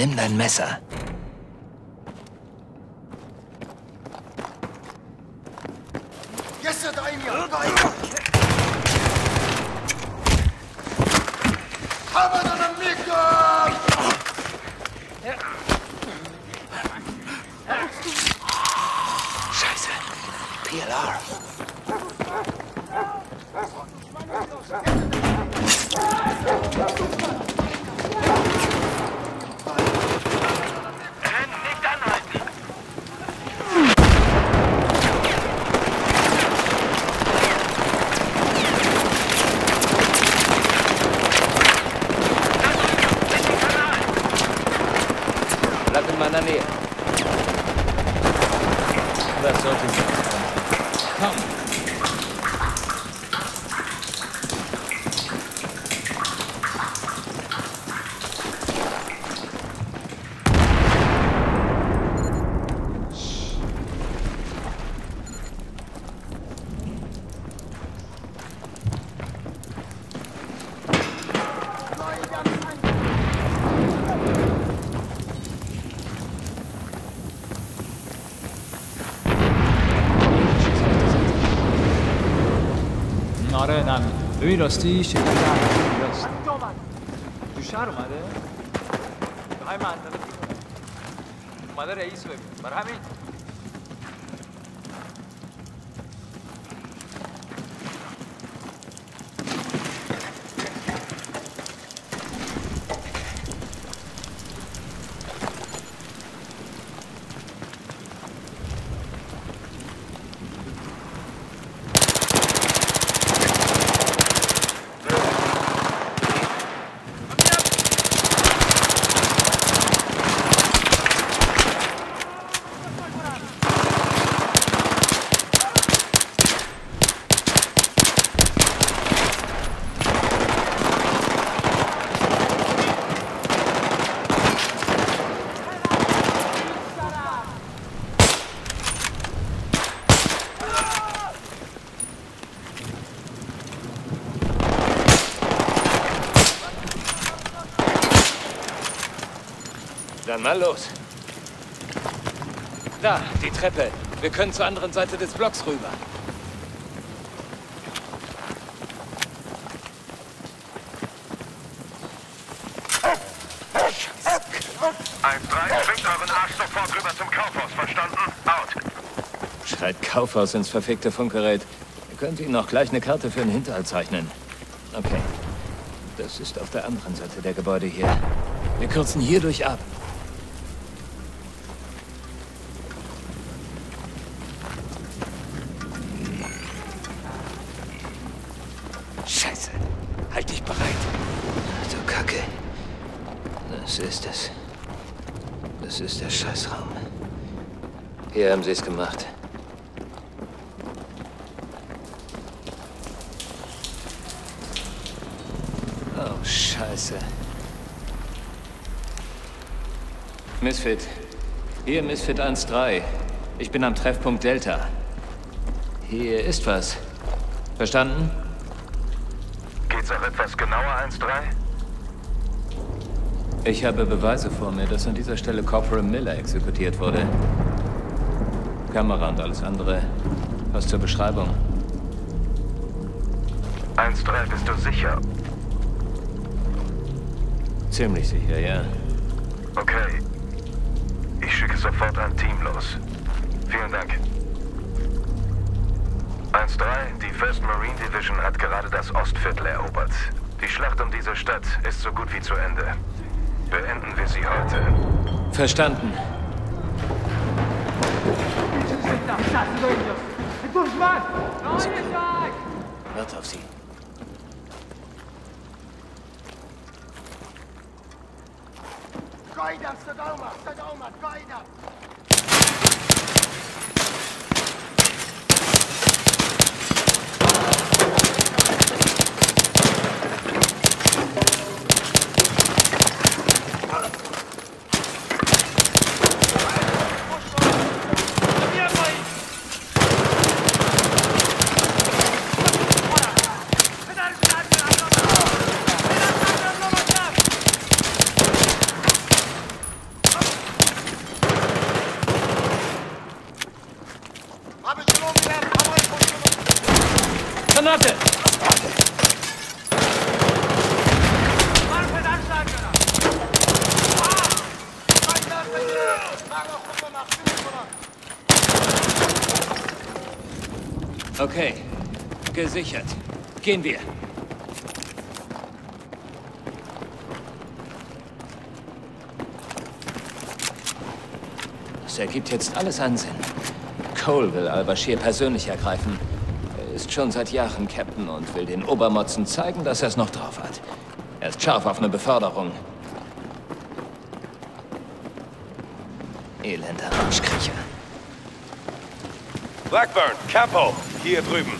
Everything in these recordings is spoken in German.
nimm dein Messer. آره نه. ببین راستی شرکت اهل راست تو شهر اومده. های منطقه اومده رئیس ببین. برای همین. Dann mal los. Da, die Treppe. Wir können zur anderen Seite des Blocks rüber. Eins, drei, schwingt euren Arsch sofort rüber zum Kaufhaus, verstanden? Out. Schreit Kaufhaus ins verfickte Funkgerät. Ihr könnt Ihnen noch gleich eine Karte für den Hinterhalt zeichnen. Okay. Das ist auf der anderen Seite der Gebäude hier. Wir kürzen hierdurch ab. Scheiße. Halt dich bereit. Ach, du Kacke. Das ist es. Das ist der Scheißraum. Hier haben Sie es gemacht. Oh, Scheiße. Misfit. Hier Misfit 1-3. Ich bin am Treffpunkt Delta. Hier ist was. Verstanden? Geht's auch etwas genauer, 1-3? Ich habe Beweise vor mir, dass an dieser Stelle Corporal Miller exekutiert wurde. Kamera und alles andere. Was zur Beschreibung? 1-3, bist du sicher? Ziemlich sicher, ja. Okay. Ich schicke sofort ein Team los. Vielen Dank. 1-3, die 1st Marine Division hat gerade das Ostviertel erobert. Die Schlacht um diese Stadt ist so gut wie zu Ende. Beenden wir sie heute. Verstanden. Assassino ellos. ¡Entonces más! ¡No hay Wel, Tafsi. Kaidam, Sadoma, Sadoma, daar. Okay, gesichert. Gehen wir. Es ergibt jetzt alles einen Sinn. Cole will Al-Bashir persönlich ergreifen. Er ist schon seit Jahren Captain und will den Obermotzen zeigen, dass er es noch drauf hat. Er ist scharf auf eine Beförderung. Elender Arschkriecher. Blackburn, Capo, hier drüben.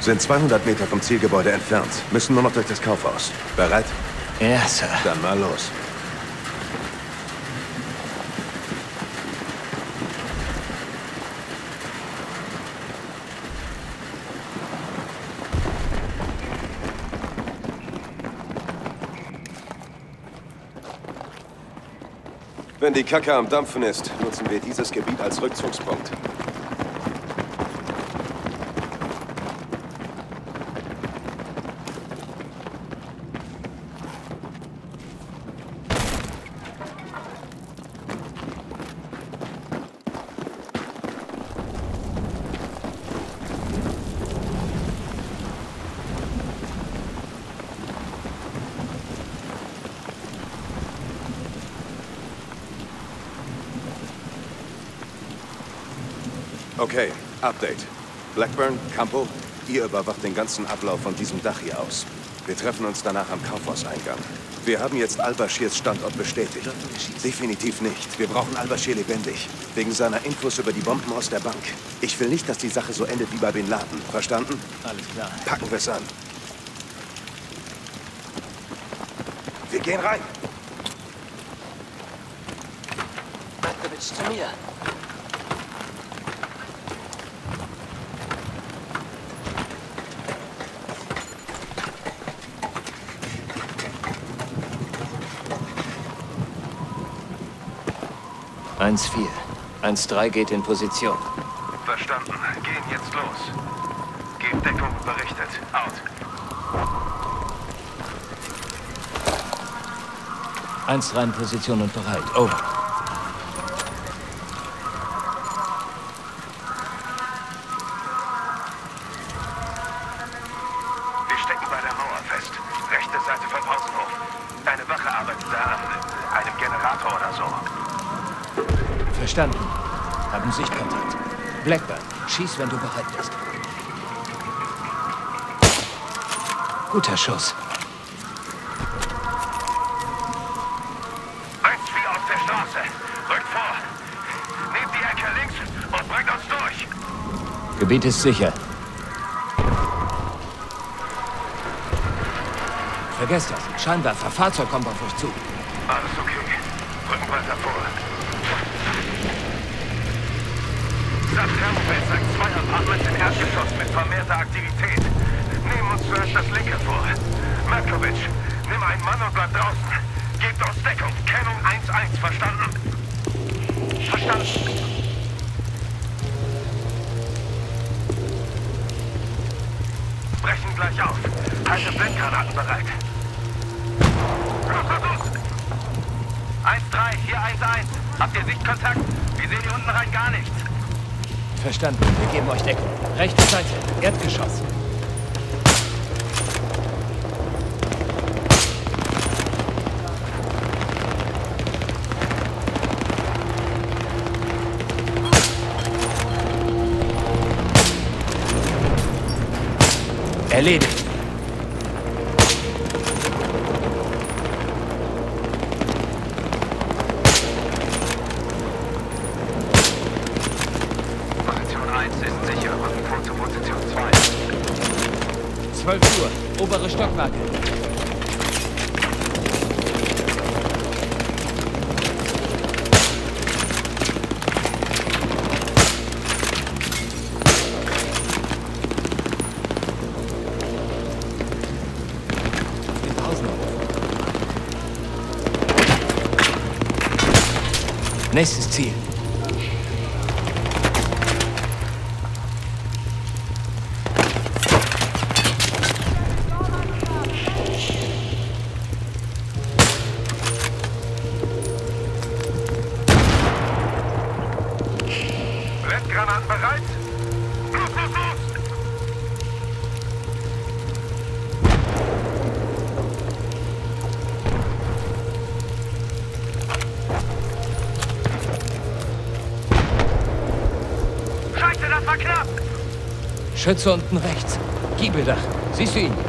Sind 200 Meter vom Zielgebäude entfernt. Müssen nur noch durch das Kaufhaus. Bereit? Ja, Sir. Dann mal los. Wenn die Kacke am Dampfen ist, nutzen wir dieses Gebiet als Rückzugspunkt. Okay, Update. Blackburn, Campo, ihr überwacht den ganzen Ablauf von diesem Dach hier aus. Wir treffen uns danach am Kaufhauseingang. Wir haben jetzt Al-Bashirs Standort bestätigt. Definitiv nicht. Wir brauchen Al-Bashir lebendig. Wegen seiner Infos über die Bomben aus der Bank. Ich will nicht, dass die Sache so endet wie bei Bin Laden. Verstanden? Alles klar. Packen wir es an. Wir gehen rein. Markovic, zu mir. Eins vier. Eins drei geht in Position. Verstanden. Gehen jetzt los. Gebt Deckung berichtet. Out. Eins drei in Position und bereit. Over. Gebiet ist sicher. Vergesst das. Scheinwerfer, Fahrzeug kommt auf euch zu. Alles okay. Rücken weiter vor. Das Thermofeld zeigt zwei Apartments im Erdgeschoss mit vermehrter Aktivität. Nehmen uns zuerst das linke vor. Markovic, nimm einen Mann und bleib draußen. Gebt uns Deckung. Kennung 1-1. Verstanden? Verstanden. Gleich auf. Halte Blendgranaten bereit. Los, los, los! 1-3, hier 1-1. Habt ihr Sichtkontakt? Wir sehen hier unten rein gar nichts. Verstanden. Wir geben euch Deckung. Rechte Seite. Erdgeschoss. Erledigt. Nice to see you. Schütze unten rechts. Giebeldach. Siehst du ihn?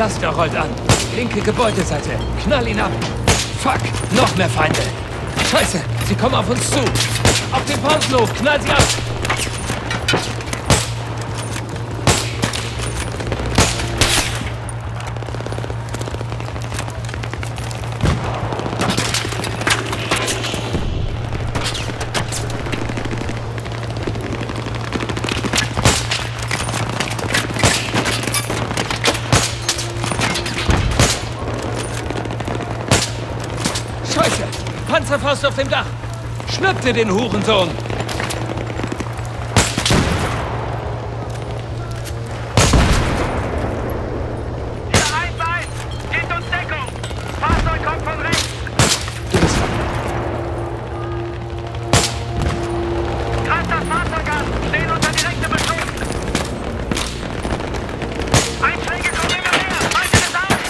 Laster rollt an. Linke Gebäudeseite. Knall ihn ab. Fuck, noch mehr Feinde. Scheiße, sie kommen auf uns zu. Auf den Pausenhof, knall sie ab. Auf dem Dach. Schnappt ihr den Hurensohn. Hier eins, eins! Gebt uns Deckung! Fahrzeug kommt von rechts! Greift das Fahrzeug an! Stehen unter direkte Beschuss! Einschläge kommen immer näher! Haltet es auf!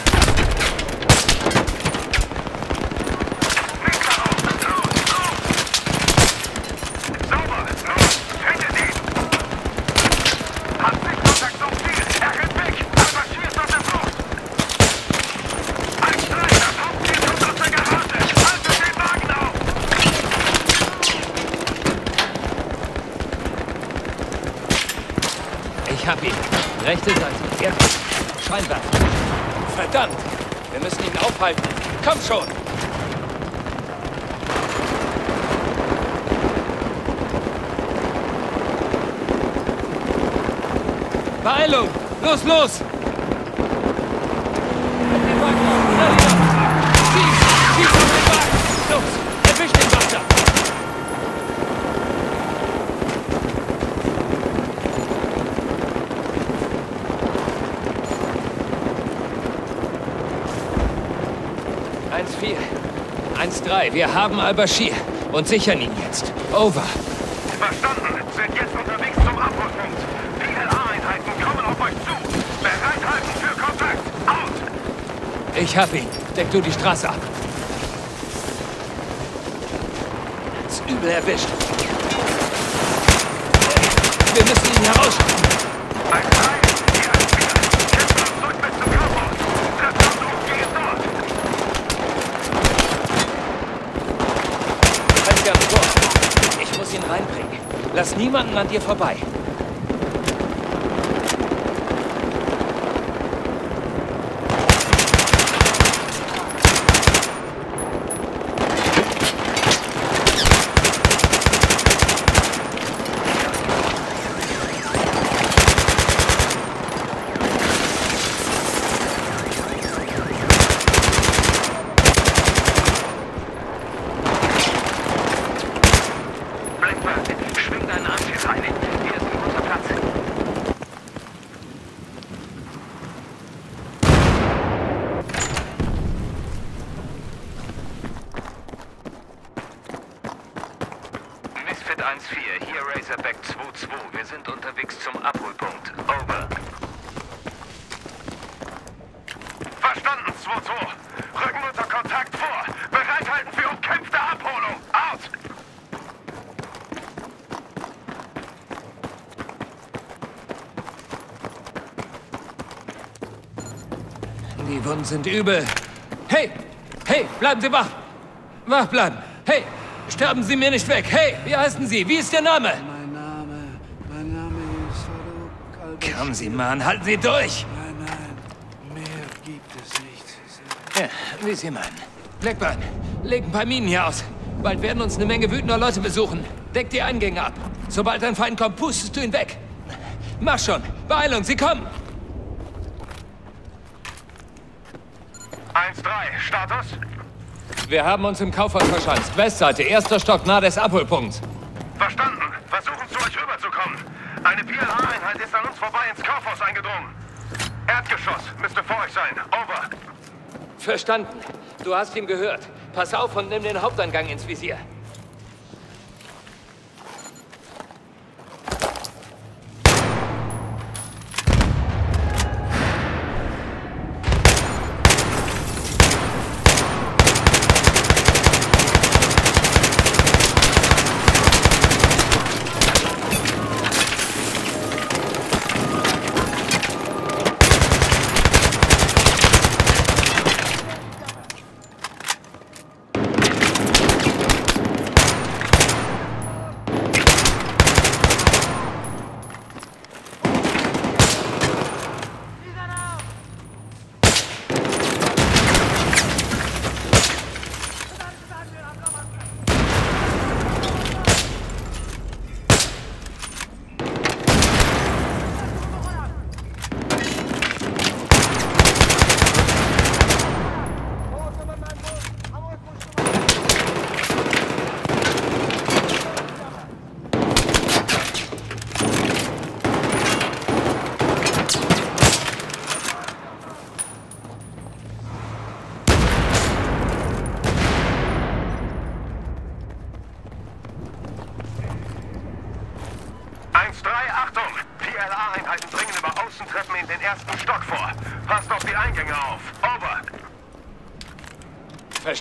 Nicht darauf! Los, los! Sauber! Los! Findet ihn! Hat sich Kontakt zum Ziel! Er rennt weg! Aber schießt auf der Flucht! Ein Streich, das Hauptziel kommt aus der Garage! Haltet den Wagen auf! Ich hab ihn. Ja. Scheinwerfer. Verdammt. Wir müssen ihn aufhalten. Komm schon. Beeilung! Los, los! Schnell wieder. 1-3. Wir haben Al-Bashir und sichern ihn jetzt. Over. Verstanden. Sind jetzt unterwegs zum Abholpunkt. PLA-Einheiten kommen auf euch zu. Bereithalten für Kontakt. Out! Ich hab ihn. Deck du die Straße ab. Ist übel erwischt. Wir müssen ihn herausschlagen. Lass niemanden an dir vorbei. Blackburn, schwing deinen Anschluss rein. Hier ist ein großer Platz. Misfit 1-4, hier Razorback 2-2. Wir sind unterwegs zum Abholpunkt. Over. Verstanden, 2-2. Rücken unter Kontakt vor. Bereithalten für umkämpfte Abholung. Out! Wunden sind übel. Hey! Hey, bleiben Sie wach! Wach bleiben! Hey! Sterben Sie mir nicht weg! Hey, wie heißen Sie? Wie ist Ihr Name? Mein Name, mein Name ist Farouk Kommen Sie, Mann, halten Sie durch! Nein, nein, mehr gibt es nicht. Ja, wie Sie meinen. Blackburn, leg ein paar Minen hier aus. Bald werden uns eine Menge wütender Leute besuchen. Deck die Eingänge ab. Sobald ein Feind kommt, pustest du ihn weg. Mach schon. Beeilung, sie kommen. 1-3, Status? Wir haben uns im Kaufhaus verschanzt. Westseite, erster Stock nahe des Abholpunkts. Verstanden. Versuchen zu euch rüberzukommen. Eine PLA-Einheit ist an uns vorbei ins Kaufhaus eingedrungen. Erdgeschoss müsste vor euch sein. Over. Verstanden. Du hast ihn gehört. Pass auf und nimm den Haupteingang ins Visier. Eins drei, Achtung! PLA-Einheiten dringen über Außentreppen in den ersten Stock vor. Passt auf die Eingänge auf. Over.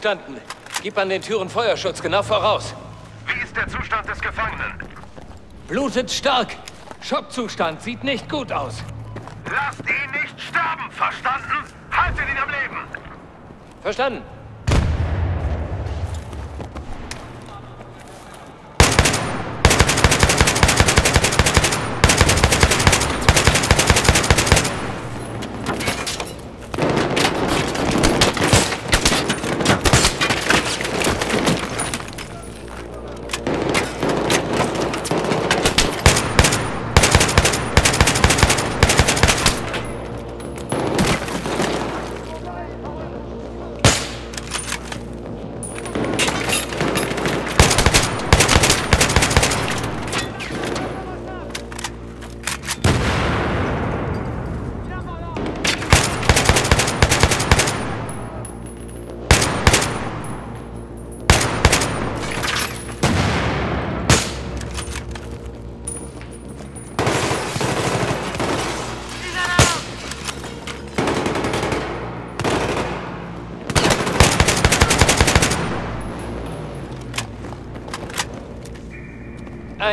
Verstanden. Gib an den Türen Feuerschutz genau voraus. Wie ist der Zustand des Gefangenen? Blutet stark. Schockzustand sieht nicht gut aus. Lasst ihn nicht sterben, verstanden? Haltet ihn am Leben! Verstanden.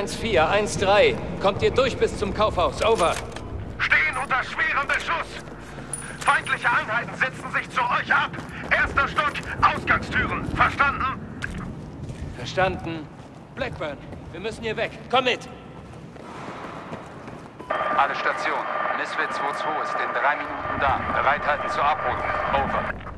Eins vier, eins drei. Kommt ihr durch bis zum Kaufhaus? Over. Stehen unter schwerem Beschuss! Feindliche Einheiten setzen sich zu euch ab! Erster Stock, Ausgangstüren. Verstanden? Verstanden. Blackburn, wir müssen hier weg. Komm mit. Alle Stationen. Misfit 2-2 ist in drei Minuten da. Bereithalten zur Abholung. Over.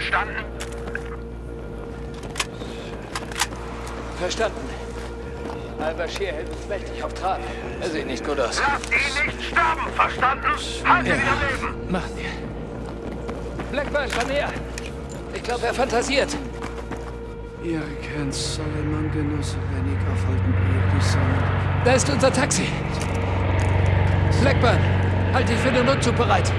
Verstanden? Verstanden. Al-Bashir hält uns mächtig auf Trab. Er sieht nicht gut aus. Lasst ihn nicht sterben, verstanden? Halt ihn wieder leben! Machen wir. Blackburn, komm her. Ich glaube, er fantasiert. Ihr kennt Solomon Genosse wenig aufhalten ihr die Sonne. Da ist unser Taxi. Blackburn, halt dich für den Rückzug bereit.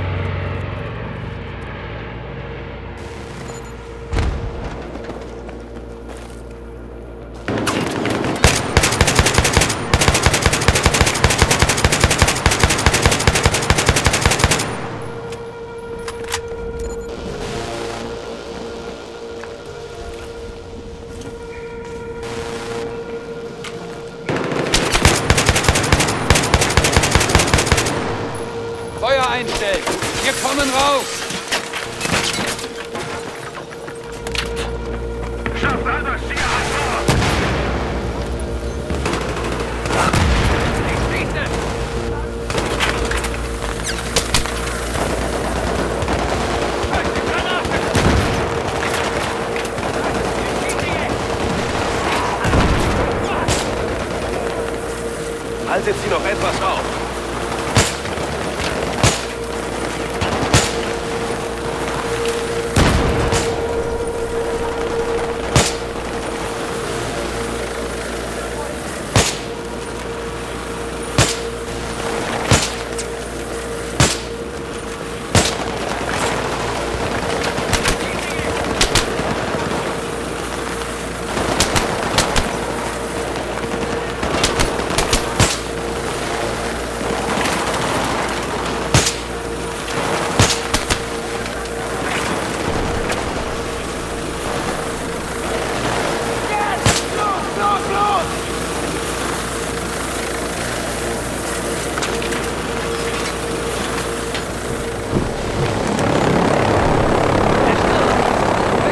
Haltet sie noch etwas auf.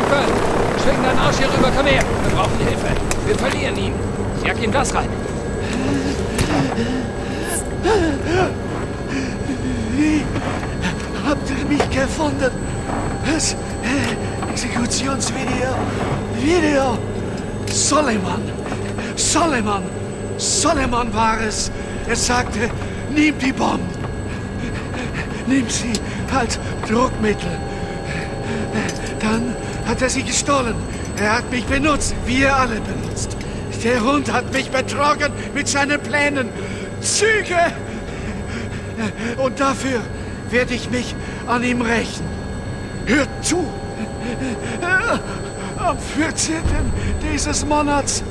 Blackburn, schwing deinen Arsch hier rüber, komm her. Wir brauchen Hilfe. Wir verlieren ihn. Jag ihm das rein. Wie habt ihr mich gefunden? Das äh, Exekutionsvideo. Video. Soleiman. Soleiman. Soleiman war es. Er sagte, nimm die Bomben. Nimm sie als Druckmittel. Dann hat er sie gestohlen. Er hat mich benutzt, wie er alle benutzt. Der Hund hat mich betrogen mit seinen Plänen. Züge! Und dafür werde ich mich an ihm rächen. Hört zu! Am 14. dieses Monats,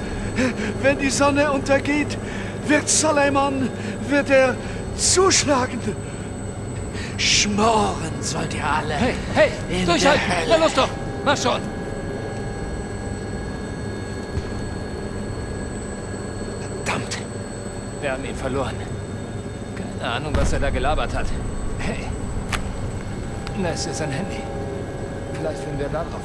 wenn die Sonne untergeht, wird Suleiman, wird er zuschlagen. Schmoren sollt ihr alle. Hey, hey, In durchhalten. Na los doch. Mach schon. Verdammt. Wir haben ihn verloren. Keine Ahnung, was er da gelabert hat. Hey. Das ist sein Handy. Vielleicht finden wir darauf